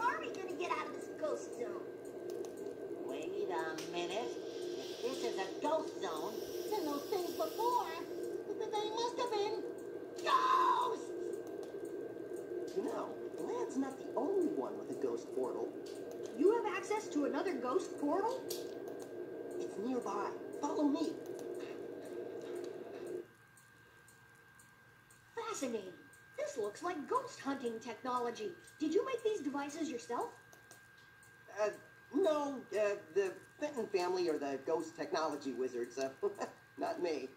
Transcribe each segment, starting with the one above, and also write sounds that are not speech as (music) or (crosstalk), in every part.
how are we gonna get out of this ghost zone? Wait a minute. If this is a ghost zone, then those things before, they must have been ghosts! You know, Vlad's not the only one with a ghost portal. You have access to another ghost portal? It's nearby. Follow me. Fascinating. This looks like ghost hunting technology. Did you make these devices yourself? Uh, no, uh, the Fenton family are the ghost technology wizards. Uh, (laughs) not me.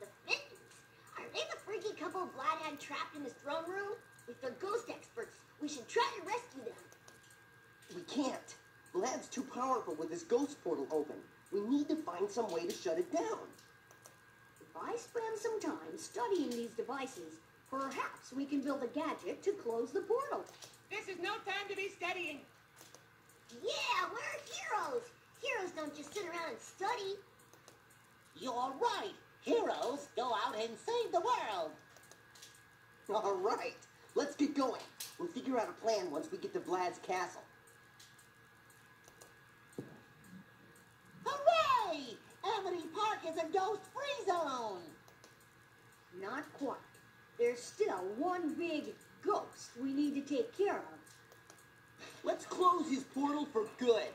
The Fentons? Are they the freaky couple Vlad had trapped in his throne room? If they're ghost experts, we should try to rescue them. We can't. Vlad's too powerful with his ghost portal open. We need to find some way to shut it down. If I spend some time studying these devices, perhaps we can build a gadget to close the portal. This is no time to be studying. Yeah, we're heroes. Heroes don't just sit around and study. You're right. Heroes go out and save the world. All right, let's get going. We'll figure out a plan once we get to Vlad's castle. Hooray! Amity Park is a ghost-free zone. Not quite. There's still one big ghost we need to take care of. Let's close his portal for good.